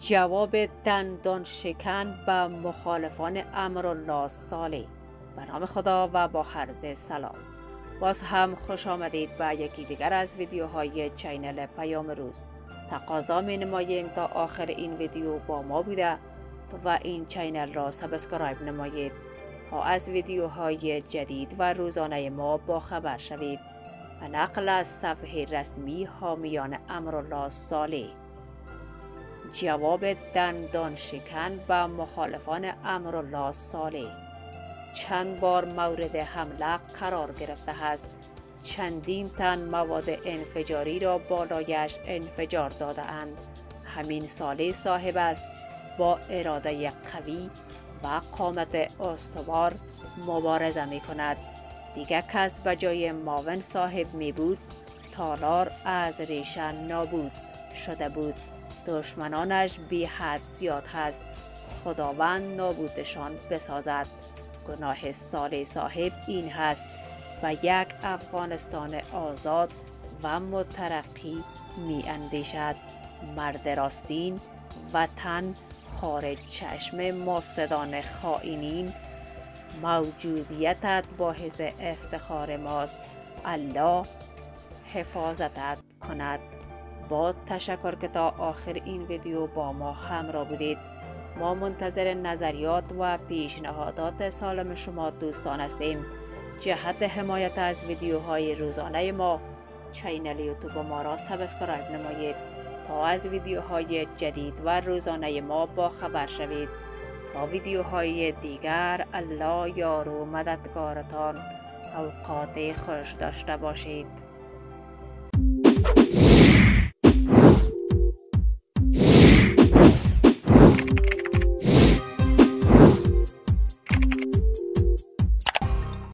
جواب دندان شکن به مخالفان امرالله صالح. به نام خدا و با عرض سلام. باز هم خوش آمدید به یکی دیگر از ویدیوهای channel پیام روز. تقاضا می نماییم تا آخر این ویدیو با ما بوده و این channel را subscribe نمایید تا از ویدیوهای جدید و روزانه ما با خبر شوید. و نقل از صفحه رسمی حامیان امرالله صالح. جواب دندان شکن به مخالفان امرالله صالح. چند بار مورد حمله قرار گرفته است. چندین تن مواد انفجاری را بالایش انفجار داده اند. همین ساله صاحب است. با اراده قوی و قامت استوار مبارزه می کند. دیگر کس به جای ماون صاحب می بود. تالار از ریشه نابود شده بود. دشمنانش بی حد زیاد هست. خداوند نابودشان بسازد. گناه سال صاحب این هست و یک افغانستان آزاد و مترقی می اندیشد. مرد راستین وطن خارج چشم مفسدان خائنین. موجودیتت باحث افتخار ماست. الله حفاظتت کند. با تشکر که تا آخر این ویدیو با ما همراه بودید. ما منتظر نظریات و پیشنهادات سالم شما دوستان هستیم. جهت حمایت از ویدیوهای روزانه ما channel YouTube ما را subscribe نمایید تا از ویدیوهای جدید و روزانه ما با خبر شوید. تا ویدیوهای دیگر الله یار و مددگارتان اوقات خوش داشته باشید.